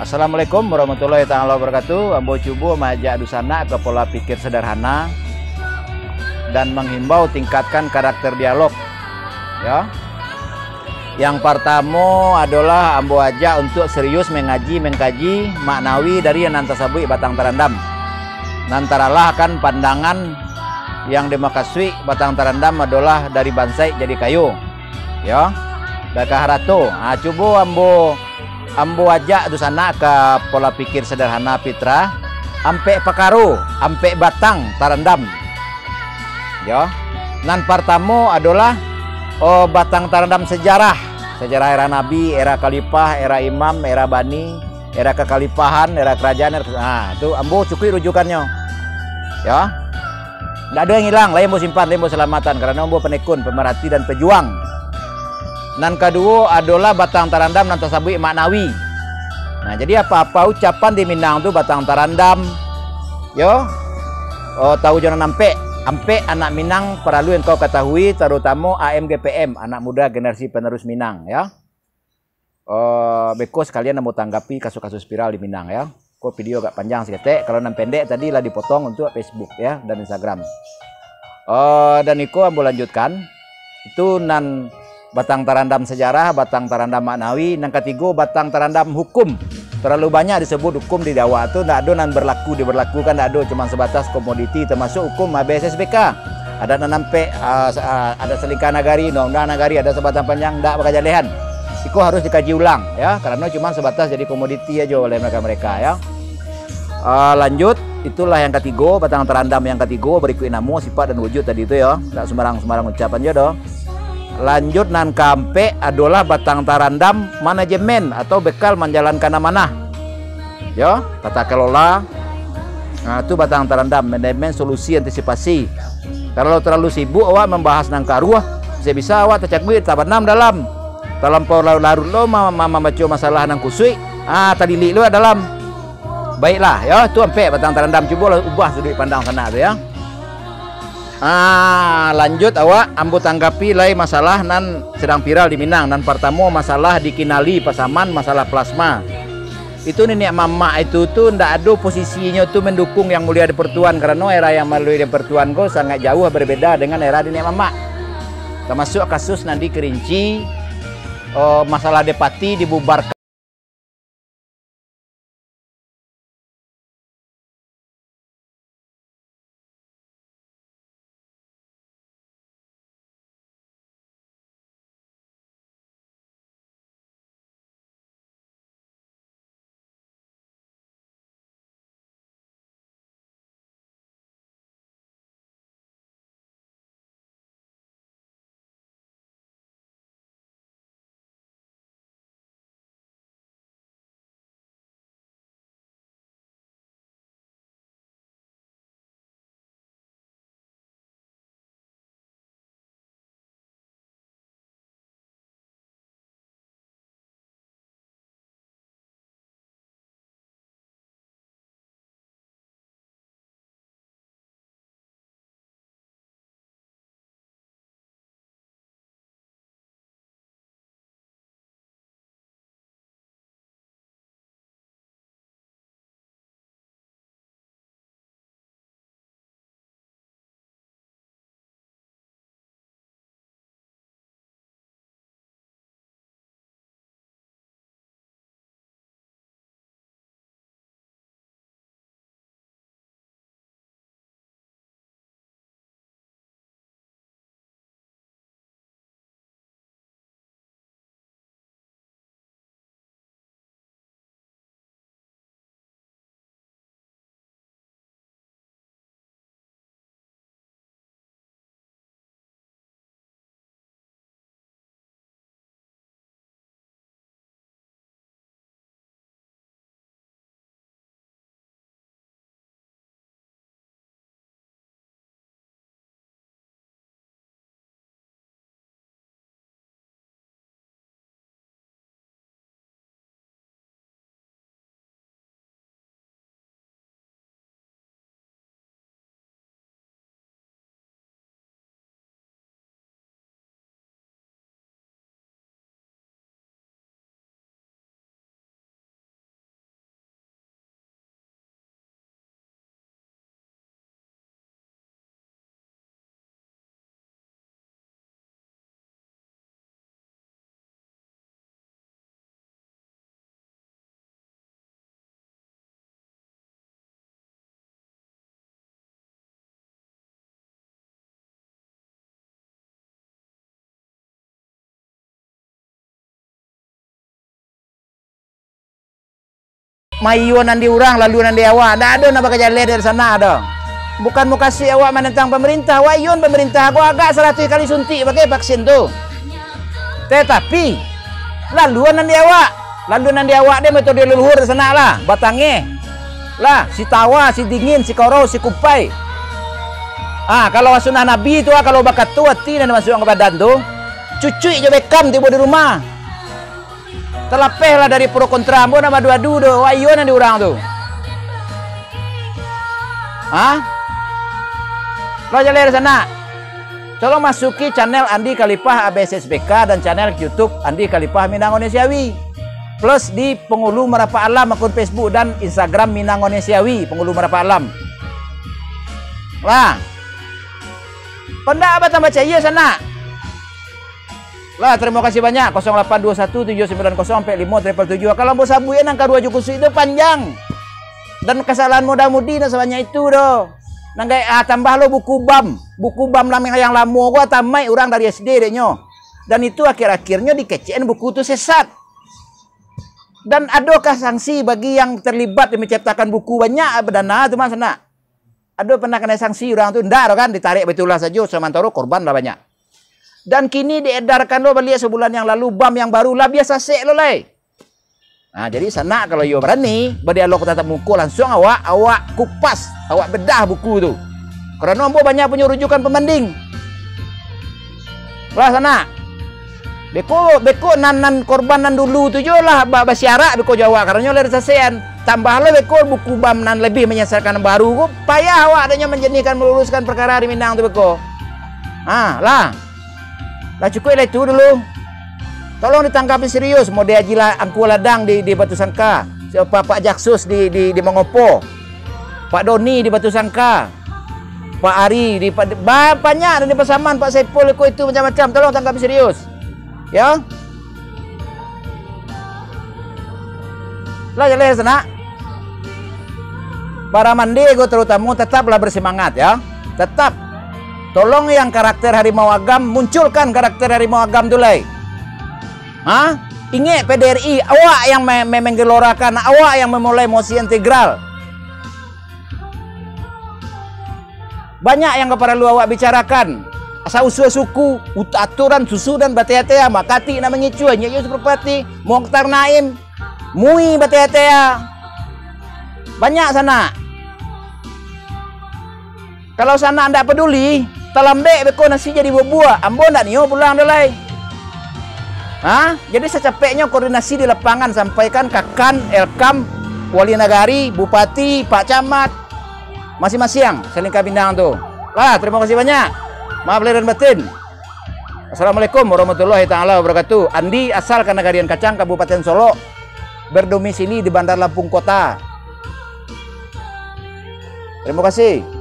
Assalamualaikum warahmatullahi taala wabarakatuh. Ambo cubu mengajak dusana ke pola pikir sederhana dan menghimbau tingkatkan karakter dialog. Ya. Yang pertama adalah ambo ajak untuk serius mengaji mengkaji maknawi dari nantasabui batang terendam. Nantaralah kan pandangan yang dimakasui batang terendam adalah dari bansai jadi kayu. Ya. Dakah ratu. Ah cuba ambo ambo ajak tu sana ke pola pikir sederhana Pitra. Ampe pakaru ampe batang tarandam ya nan pertama adalah oh batang tarandam sejarah. Sejarah era nabi era khalifah era imam era bani era kekalipahan era kerajaan era, nah itu ambo cukup rujukannya. Ya tidak ada yang hilang lain mau simpan lain mau selamatan. Karena ambo penekun pemerhati dan pejuang Nan kedua adalah batang tarandam nan tasabui maknawi. Nah, jadi apa-apa ucapan di Minang tu batang tarandam. Yo. Oh, tahu jangan ampe. Ampe anak Minang perlu yang kau ketahui terutama AMGPM, anak muda generasi penerus Minang ya. Oh, beko sekalian mau tanggapi kasus-kasus viral di Minang ya. Kok video agak panjang sedikit, kalau nan pendek tadi lah dipotong untuk Facebook ya dan Instagram. Oh, dan Iko ambo lanjutkan. Itu nan batang tarandam sejarah, batang tarandam maknawi, yang ketiga batang tarandam hukum. Terlalu banyak disebut hukum di Jawa itu tidak ada nan berlaku diberlakukan tidak ada cuma sebatas komoditi termasuk hukum BSSBK. Ada nanampe uh, uh, ada selingkah nagari, undang-undang nagari, ada sebatang panjang tidak berkajalehan. Itu harus dikaji ulang ya karena cuma sebatas jadi komoditi aja oleh mereka-mereka ya. Uh, lanjut itulah yang ketiga batang terandam yang ketiga berikut namo sifat dan wujud tadi itu ya tidak sembarang sembarang ucapan jodoh lanjut nan kampe adalah batang tarandam manajemen atau bekal menjalankan amanah. Ya tata kelola. Nah itu batang tarandam manajemen solusi antisipasi. Kalau terlalu sibuk awak membahas nang karuah bisa bisa awak tercakbir tabanam dalam dalam. Larut larut lo mama baca masalah nang kusui. Ah tadi li lo dalam. Baiklah ya itu ampe batang tarandam. Coba ubah sudut pandang sana tu ya Ah, lanjut awak ambu tanggapi lain masalah nan sedang viral di Minang dan pertama masalah di Kinali Pasaman masalah plasma. Itu nenek mama itu tuh ndak ada posisinya tuh mendukung yang mulia di pertuan karena era yang melalui di pertuan kok sangat jauh berbeda dengan era di nenek mama. Termasuk kasus nanti kerinci oh, masalah depati dibubarkan mayuan di orang lalu nanti awak. Tidak ada nak jalan dari sana ada bukan mau kasih awak menentang pemerintah. Wayun pemerintah. Aku agak seratus kali suntik pakai vaksin tu. Tetapi laluan nanti awak. Lalu nanti awak dia metode leluhur di sana lah. Batangnya. Lah si tawa si dingin si korau si kupai. Ah kalau sunnah nabi itu ah, kalau bakat tua tidak masuk ke badan tu. Cucu je bekam tiba di rumah Terlepeh lah dari pro kontra. Ambo nama dua dua do. Ayo nanti orang tu. Hah? Lo jalan sana. Tolong masuki channel Andi Kalipah ABSSBK dan channel YouTube Andi Kalipah Minang Onesiawi. Plus di Pengulu Merapa Alam akun Facebook dan Instagram Minang Onesiawi Pengulu Merapa Alam. Lah. Pendak apa tambah cahaya sana? Lah terima kasih banyak. 082179045377 kalau mau sabu ya nangka dua jukusu itu panjang. Dan kesalahan muda-mudi nah sebanyak itu doh nangga ah tambah lo buku bam. Buku bam lama yang lama. Gua tamai orang dari SD deh nyo. Dan itu akhir-akhirnya dikecein buku itu sesat. Dan adakah sanksi bagi yang terlibat menciptakan buku? Banyak berdana itu mas nak ada pernah kena sanksi orang itu? Ndak kan. Ditarik betullah saja sementara korban lah banyak dan kini diedarkan lo beli sebulan yang lalu bam yang baru lah biasa sek lo lai. Nah, jadi sana kalau yo berani berdialog tatap muka langsung awak awak kupas, awak bedah buku tu. Karena ambo banyak punya rujukan pembanding. Lah sana. Beko beko nan nan korban nan dulu tu jo lah ba basiara beko Jawa karena dari sasean. Tambah lo beko buku bam nan lebih menyelesaikan baru ko payah awak adanya menjadikan meluruskan perkara di Minang tu beko. Ah, lah. Lah cukup lah itu dulu. Tolong ditangkapi serius. Mau dia jila angku ladang di di Batu Sangka. Siapa Pak Jaksus di di di Mangopo. Pak Doni di Batu Sangka. Pak Ari di banyak di Pasaman Pak Saipul itu macam-macam. Tolong tangkapi serius. Ya. Lah jalan sana. Para mandi gue terutama tetaplah bersemangat ya. Tetap Tolong yang karakter harimau agam munculkan karakter harimau agam dulu. Hah? Ingat PDRI, awak yang me me menggelorakan, awak yang memulai mosi integral. Banyak yang kepada lu awak bicarakan. Asal usul suku, aturan susu dan batea makati na mengicu, nyanyi seperti Mokhtar Naim, mui batea Banyak sana. Kalau sana anda peduli, Talambe beko nasi jadi buah-buah. Ambo ndak niyo pulang dolai. Hah? Jadi secapeknya koordinasi di lapangan sampaikan Kakan, Elkam, Wali Nagari, Bupati, Pak Camat, masing-masing selingkah bintang tuh. Lah, terima kasih banyak. Maaf lahir dan batin. Assalamualaikum warahmatullahi taala wabarakatuh. Andi asal ke Nagarian Kacang Kabupaten Solo berdomisili di Bandar Lampung Kota. Terima kasih.